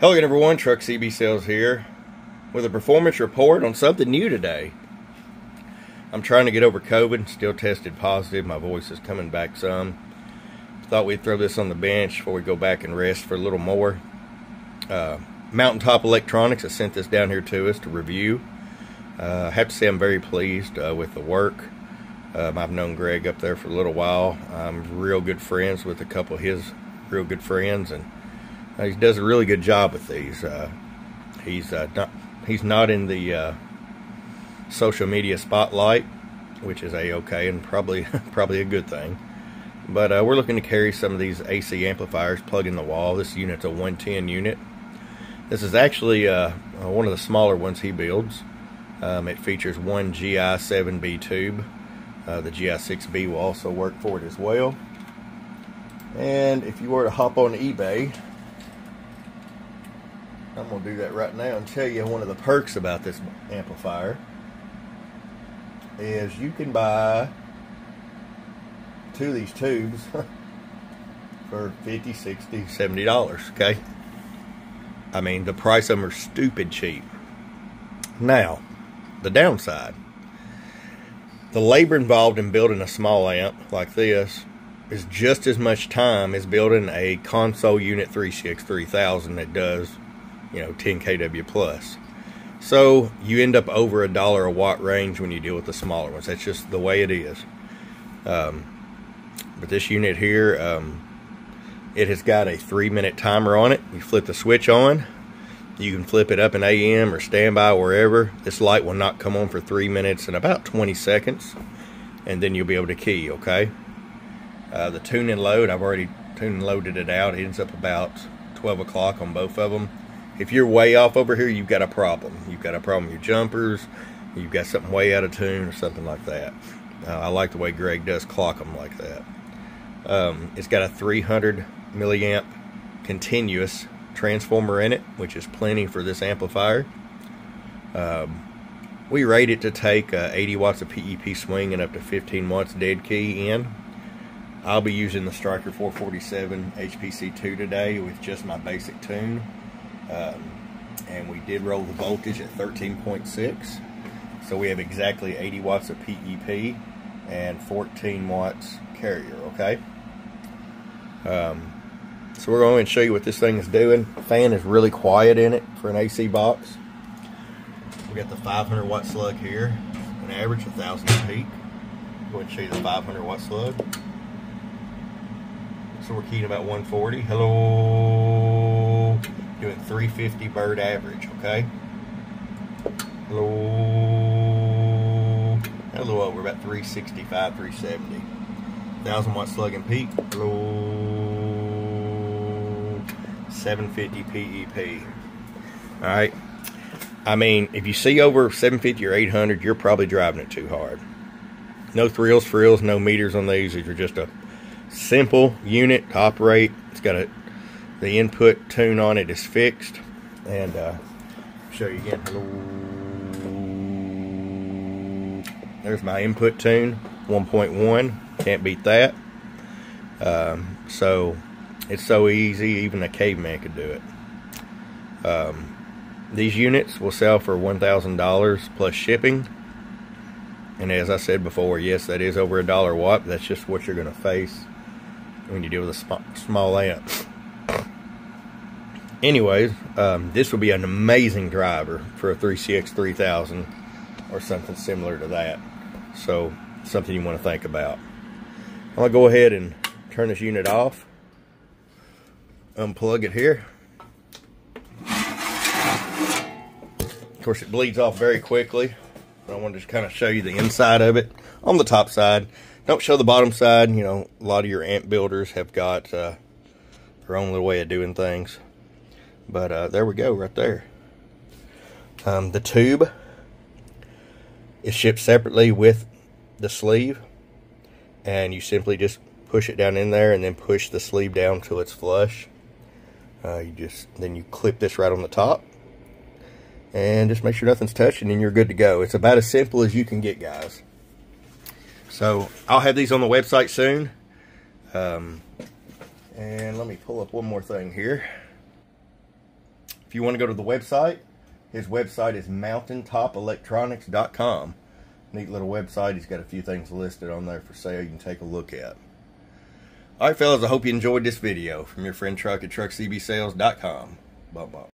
Hello again everyone, Truck CB Sales here with a performance report on something new today. I'm trying to get over COVID, still tested positive, my voice is coming back some. Thought we'd throw this on the bench before we go back and rest for a little more. Uh, Mountaintop Electronics has sent this down here to us to review. Uh, I have to say I'm very pleased uh, with the work. Um, I've known Greg up there for a little while. I'm real good friends with a couple of his real good friends and he does a really good job with these. Uh, he's uh, not he's not in the uh, social media spotlight, which is a okay and probably probably a good thing. But uh, we're looking to carry some of these AC amplifiers, plug in the wall. This unit's a 110 unit. This is actually uh, one of the smaller ones he builds. Um, it features one GI7B tube. the GI6B will also work for it as well. And if you were to hop on eBay, I'm going to do that right now and tell you one of the perks about this amplifier is you can buy two of these tubes for 50 60 70 dollars okay? I mean the price of them are stupid cheap. Now the downside. The labor involved in building a small amp like this is just as much time as building a console unit 3CX 3000 that does you know 10 kW plus. So you end up over a dollar a watt range when you deal with the smaller ones. That's just the way it is. Um, but this unit here, um, it has got a three minute timer on it. You flip the switch on. You can flip it up in AM or standby wherever. This light will not come on for three minutes and about 20 seconds. And then you'll be able to key, okay? Uh, the tune and load, I've already tuned and loaded it out. It ends up about 12 o'clock on both of them if you're way off over here, you've got a problem. You've got a problem with your jumpers. You've got something way out of tune or something like that. Uh, I like the way Greg does clock them like that. Um, it's got a 300 milliamp continuous transformer in it, which is plenty for this amplifier. Um, we rate it to take uh, 80 watts of PEP swing and up to 15 watts dead key in. I'll be using the Stryker 447 HPC2 today with just my basic tune. Um, and we did roll the voltage at 13.6. So we have exactly 80 watts of PEP and 14 watts carrier, okay? Um, so we're going to show you what this thing is doing. Fan is really quiet in it for an AC box. We got the 500 watt slug here, an average of 1000 peak. Go ahead and show you the 500 watt slug. So we're keying about 140. Hello doing 350 bird average, okay? A little over, about 365, 370. 1000 watt slug and peak, low, 750 PEP. All right. I mean, if you see over 750 or 800, you're probably driving it too hard. No thrills, frills, no meters on these. These are just a simple unit to operate. It's got a the input tune on it is fixed and uh, show you again. There's my input tune 1.1 can't beat that. Um, so it's so easy even a caveman could do it. Um, these units will sell for $1,000 plus shipping. And as I said before yes that is over a dollar watt. That's just what you're going to face when you deal with a small amp anyways, um, this would be an amazing driver for a 3CX 3000 or something similar to that. So, something you want to think about. I'm going to go ahead and turn this unit off. Unplug it here. Of course, it bleeds off very quickly. But I want to just kind of show you the inside of it on the top side. Don't show the bottom side. You know, a lot of your amp builders have got uh, their own little way of doing things. But uh, there we go, right there. Um, the tube is shipped separately with the sleeve. And you simply just push it down in there and then push the sleeve down until it's flush. Uh, you just Then you clip this right on the top. And just make sure nothing's touching and you're good to go. It's about as simple as you can get, guys. So I'll have these on the website soon. Um, and let me pull up one more thing here. If you want to go to the website, his website is mountaintopelectronics.com. Neat little website. He's got a few things listed on there for sale you can take a look at. All right, fellas, I hope you enjoyed this video from your friend Truck at truckcbsales.com. Bump.